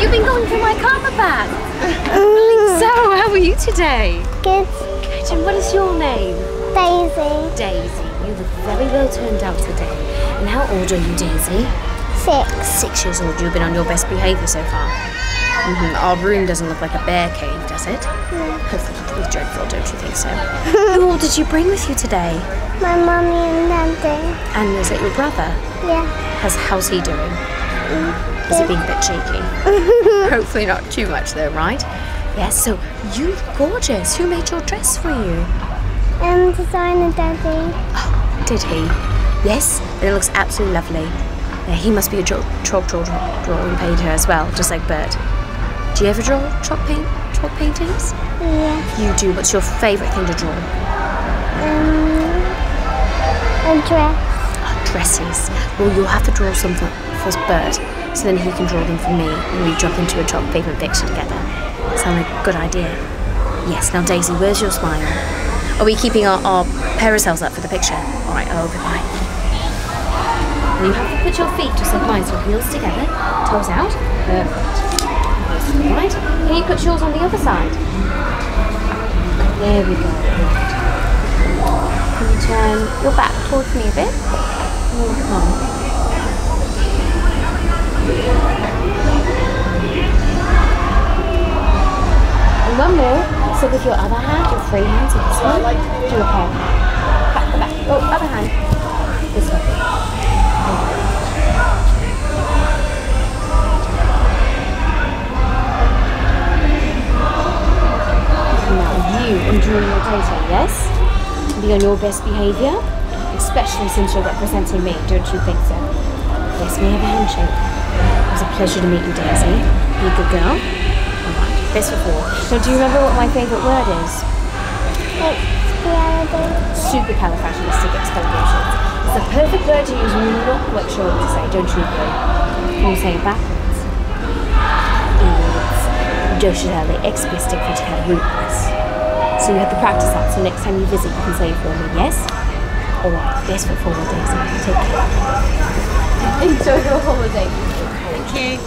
You've been going through my carpet bag. so, how are you today? Good. Good. And what is your name? Daisy. Daisy. You look very well turned out today. And how old are you, Daisy? Six. Six years old. You've been on your best behaviour so far. Mm-hmm. Our room doesn't look like a bear cave, does it? Hopefully, it's dreadful, don't you think so? Who all did you bring with you today? My mommy and daddy. And is it your brother? Yeah. How's, how's he doing? Is he being a bit cheeky? Hopefully not too much though, right? Yes, so you look gorgeous. Who made your dress for you? And designer daddy. Oh, did he? Yes, and it looks absolutely lovely. Yeah, he must be a chalk, chalk, chalk drawing painter as well, just like Bert. Do you ever draw chalk paint, chalk paintings? Yeah. You do. What's your favourite thing to draw? Um, a dress. Dresses. Well, you'll have to draw something for Bert, so then he can draw them for me, and we drop into a chalk pavement picture together. Sound like a good idea? Yes. Now, Daisy, where's your smile? Are we keeping our, our parasols up for the picture? All right. Oh, goodbye. You have to put your feet just like mine, so heels together, toes out. Perfect. Right. Can you put yours on the other side? There we go. Can you turn your back towards me a bit? One more. So with your other hand, your free hand, so this one, do a pair. Back, back. Oh, other hand. This one. Now you enjoy your data, yes? Be on your best behaviour, especially since you're representing me, don't you think so? Yes, I have a handshake? It was a pleasure to meet you, Daisy. You a good girl? Alright, best of all. Now, do you remember what my favourite word is? Expialidocious. Supercalifragilisticexpialidocious. It's the perfect word to use when you're not quite sure what to say, don't you agree? You say it backwards? It's docialexpialidocious. So you have to practice that, so next time you visit you can say it for me, yes? Alright, best foot forward, Daisy. Take care. Enjoy your holiday. Thank you.